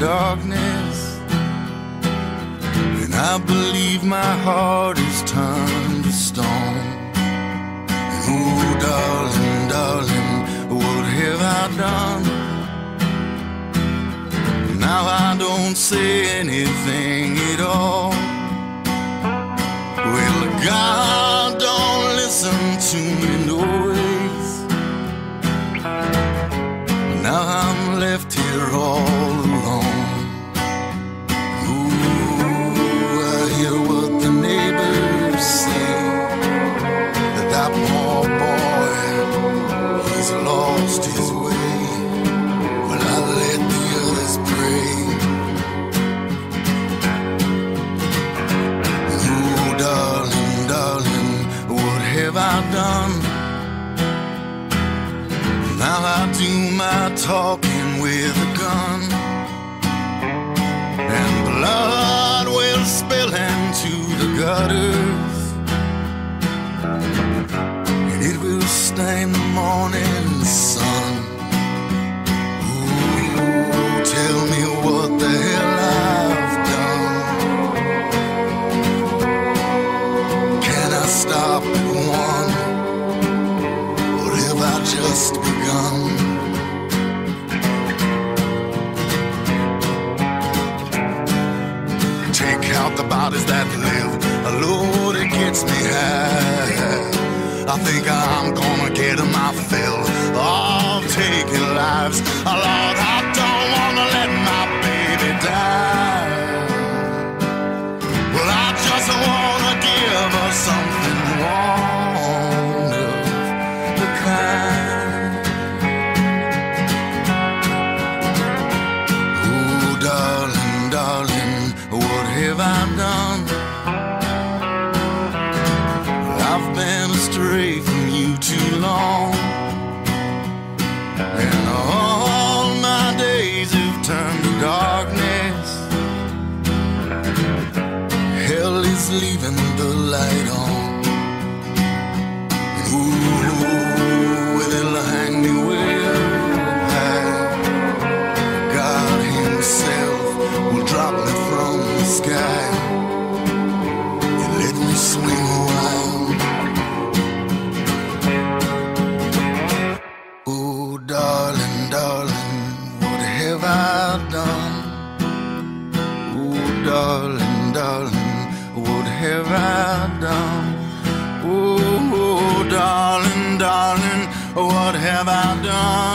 darkness. And I believe my heart is turned to stone. And oh, darling, darling, what have I done? Now I don't say anything at all. Well, God my talking with a gun. And blood will spill into the gutters. And it will stain the morning that live. Lord, it gets me high. I think I'm gonna get my fill of taking lives. Lord, have I done? I've been astray from you too long. And all my days have turned to darkness. Hell is leaving the light on. Sky and let me swing a while. Oh, darling, darling, what have I done? Oh, darling, darling, what have I done? Oh, darling, darling, what have I done? Oh, darling, darling, what have I done?